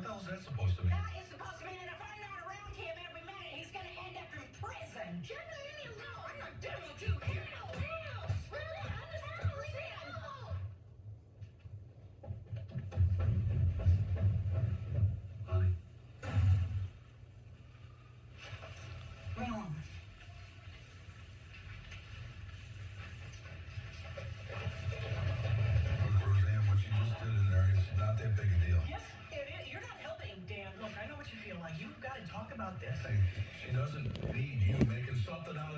What the hell's that supposed to mean? That is supposed to mean that if I'm not around him every minute, he's gonna end up in prison. Jimmy, no, I'm not dealing with you. Hell, hell, really? Understand? Honey, Run along. like, you've got to talk about this. Hey, she doesn't need you making something up.